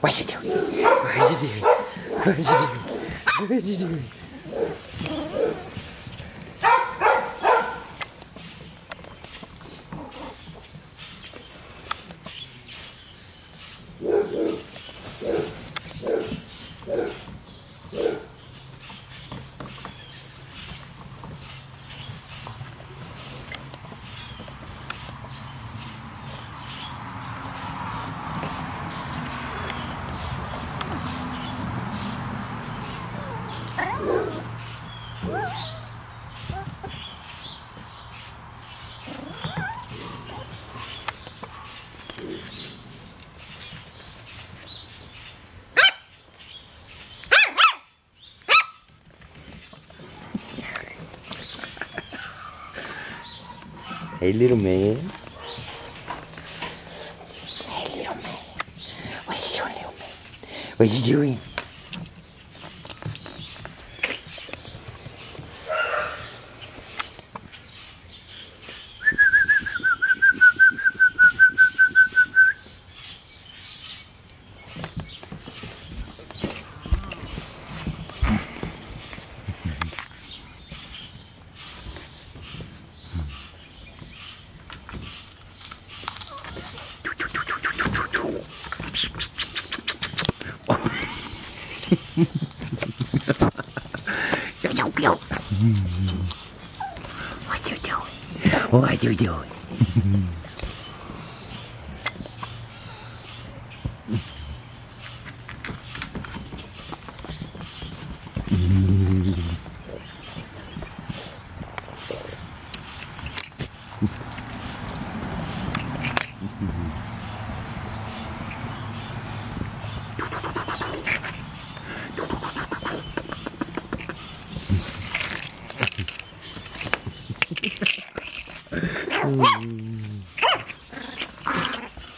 What you doing? What you doing? What you Hey, little man. Hey, little man. What you doing, little man? What you doing? What you doing? What you doing?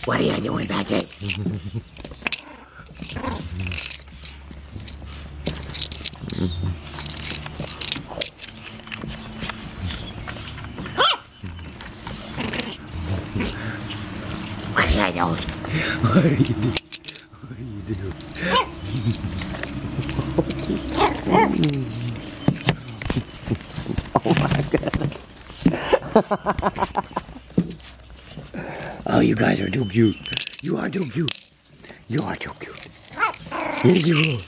What are you doing, Patrick? What are you doing? What are you doing? What are you doing? Oh, Oh, you guys are too cute. You are too cute. You are too cute. Yes, you are.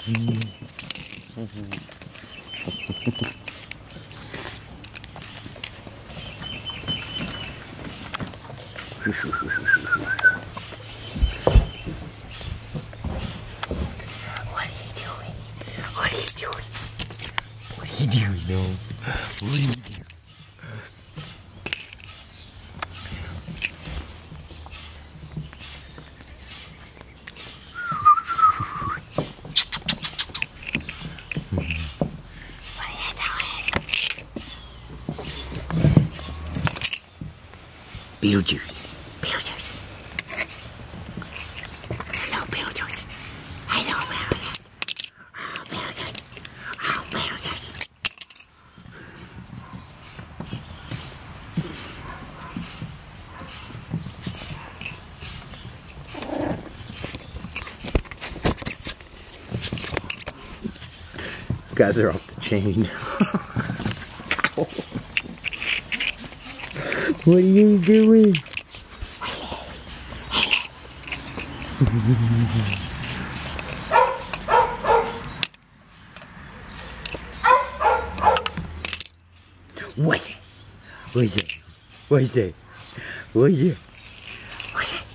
What are you doing? What are you doing? What are you doing, no? What are you Beetlejuice. Beetlejuice. Hello, Beetlejuice. Hello, Beetlejuice. Oh, Beetlejuice. Oh, Beetlejuice. You guys are off the chain. what are you doing? What is it? What is it? What is it? What is it? What is it?